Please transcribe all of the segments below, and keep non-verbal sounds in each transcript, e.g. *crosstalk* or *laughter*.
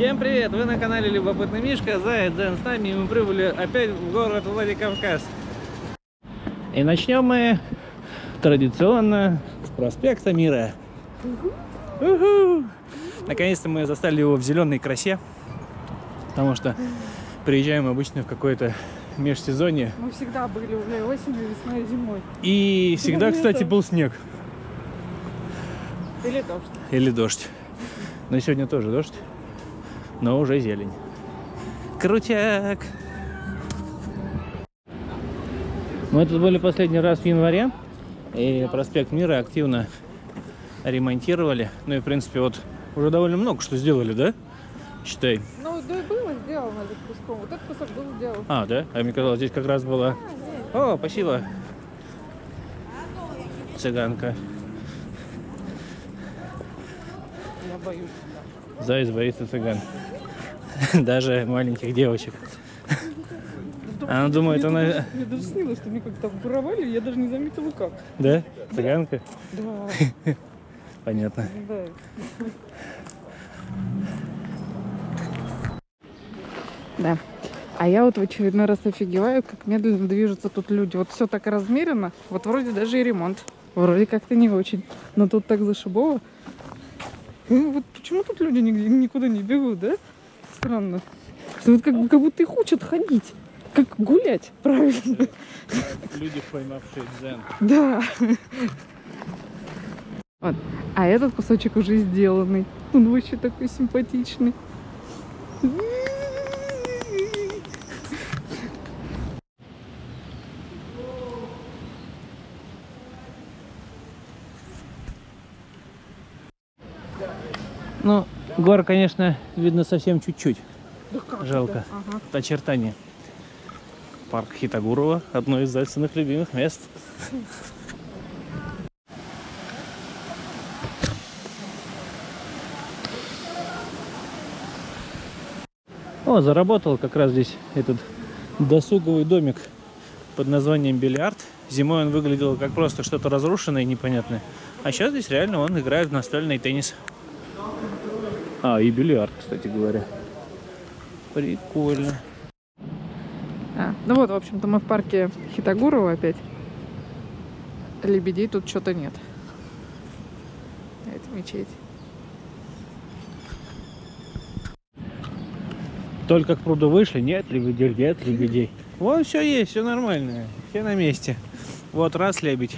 Всем привет! Вы на канале Любопытный Мишка, Заяц Дзен с нами, и мы прибыли опять в город Владикавказ. И начнем мы традиционно с проспекта Мира. Наконец-то мы застали его в зеленой красе, потому что приезжаем обычно в какое-то межсезонье. Мы всегда были уже осенью, весной и зимой. И всегда, Лето. кстати, был снег Или дождь. или дождь. Но сегодня тоже дождь, но уже зелень. Крутяк! Мы тут были последний раз в январе, и проспект Мира активно ремонтировали. Ну и, в принципе, вот уже довольно много что сделали, да? Считай. Ну, да и было сделано этот куском. Вот этот кусок был сделан. А, да? А мне казалось, здесь как раз была... О, спасибо. Цыганка. Я боюсь. Заяц боится цыган. *laughs* Даже маленьких девочек. Она думает, она... Даже, мне даже снилось, что мне как-то воровали, я даже не заметила как. Да? Цыганка? Да, *laughs* Понятно. да. Да. А я вот в очередной раз офигеваю, как медленно движутся тут люди. Вот все так размеренно. Вот вроде даже и ремонт. Вроде как-то не очень. Но тут так зашибово. Ну, вот почему тут люди нигде, никуда не бегут, да? Странно. Что вот как, как будто их учат ходить. Как гулять, правильно. Люди, поймавшие дзен. Да. Вот. А этот кусочек уже сделанный. Он вообще такой симпатичный. Ну, гор, конечно, видно совсем чуть-чуть. Да Жалко. это? Ага. Очертания. Парк Хитагурова – одно из Зайцевых любимых мест. О, заработал как раз здесь этот досуговый домик под названием бильярд. Зимой он выглядел как просто что-то разрушенное и непонятное. А сейчас здесь реально он играет в настольный теннис. А, и бильярд, кстати говоря. Прикольно. А, ну вот, в общем-то, мы в парке Хитагурова опять. Лебедей тут что-то нет. Это мечеть. Только к пруду вышли, нет лебедей, нет лебедей. Вон все есть, все нормально, все на месте. Вот раз лебедь.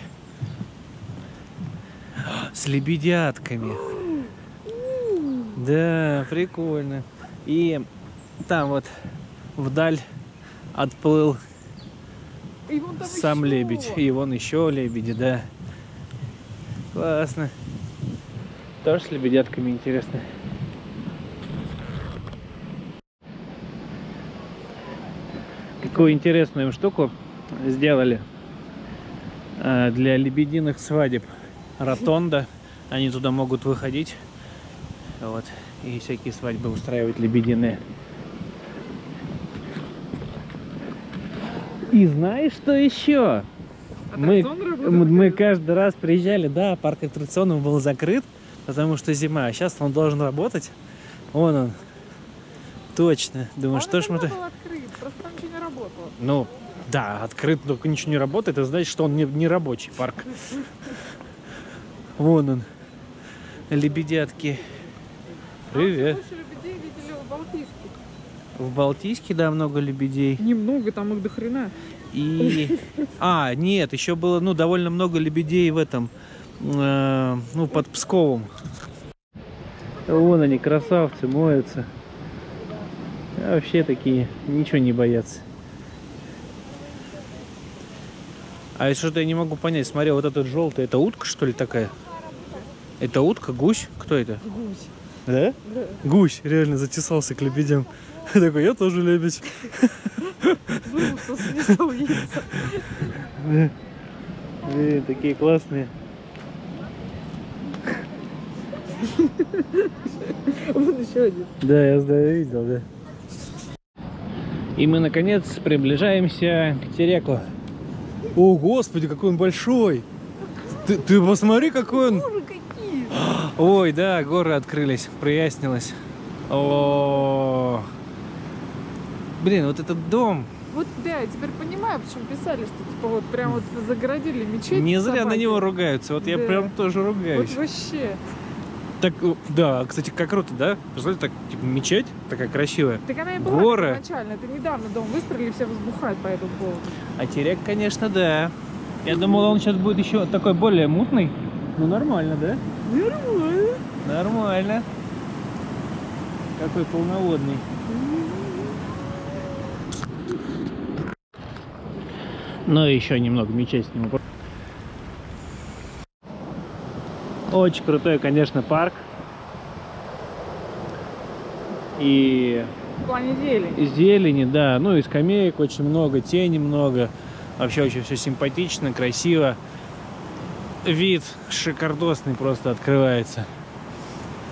*gasps* С лебедятками. Да, прикольно. И там вот вдаль отплыл сам ещё. лебедь. И вон еще лебеди, да. Классно. Тоже с лебедятками интересно. Какую интересную им штуку сделали э, для лебединых свадеб. Ротонда. Они туда могут выходить. Вот. И всякие свадьбы устраивать лебединые. И знаешь, что еще? Мы, работает? мы мы каждый раз приезжали, да, парк аттракционов был закрыт, потому что зима, а сейчас он должен работать. Вон он. Точно. Думаю, Он что ж открыт, просто там ничего не работало. Ну, да, открыт, только ничего не работает, это значит, что он не, не рабочий парк. *laughs* Вон он. Лебедятки. Привет. Больше лебедей видели в Балтийске. В Балтийске, да, много лебедей. Немного, там их до хрена. И... *laughs* А, нет, еще было, ну, довольно много лебедей в этом, э, ну, под Псковом. Вон они, красавцы, моются. А вообще такие, ничего не боятся. А это что-то я не могу понять. Смотри, вот этот желтый, это утка, что ли, такая? Это утка, гусь? Кто это? Гусь. Да? Да. Гусь, реально затесался к лебедям. *laughs* Такой, я тоже лебедь. Блин, такие классные. Вон еще один. Да, я да, я видел, да. И мы, наконец, приближаемся к Тереку. О, господи, какой он большой! Ты, ты посмотри, какой он! Ой, да, горы открылись, прояснилось. О, блин, вот этот дом. Вот да, я теперь понимаю, почему писали, что типа вот прям вот загородили мечеть. Не зря на него ругаются. Вот я прям тоже Вот ругаюсь. вообще. Так, э, да, кстати, как круто, да? Представляете, так, типа, мечеть такая красивая. Так она и была Горы. изначально. Это недавно дом выстроили, все возбухают по этому поводу. А терек, конечно, да. Я думал, он сейчас будет еще такой более мутный. Ну, нормально, да? Нормально. Нормально. Какой полноводный. Ну, еще немного мечей сниму. Очень крутой, конечно, парк. И В плане зелени. зелени, да. Ну и скамеек очень много, тени много. Вообще очень все симпатично, красиво. Вид шикардосный просто открывается.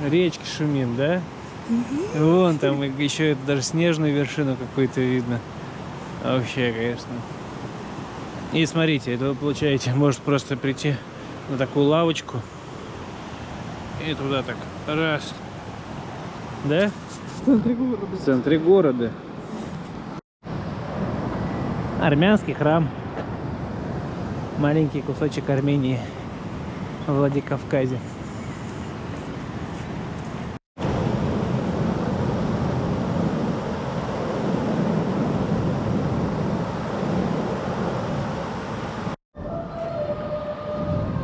Речки шумит, да? Вон там еще это даже снежную вершину какую-то видно. Вообще, конечно. И смотрите, это вы получаете, может просто прийти на такую лавочку и туда так раз. Да? В центре города. В центре города. Армянский храм. Маленький кусочек Армении Владикавказе.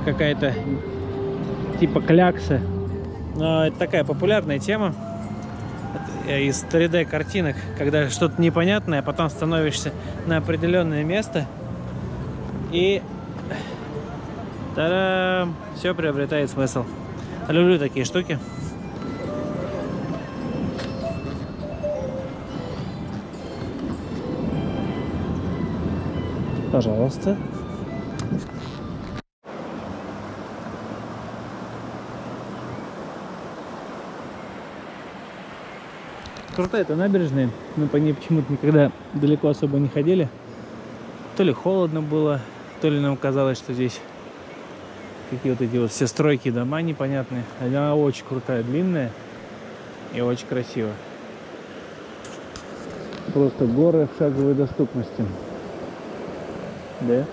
Какая-то типа клякса. Но это такая популярная тема из 3D картинок, когда что-то непонятное, а потом становишься на определенное место и та все приобретает смысл. Люблю такие штуки. Пожалуйста. Крутая эта набережная. Мы по ней почему-то никогда далеко особо не ходили. То ли холодно было, то ли нам казалось, что здесь какие вот эти вот все стройки, дома непонятные. Она очень крутая, длинная и очень красивая. Просто горы в шаговой доступности. Да?